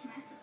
します。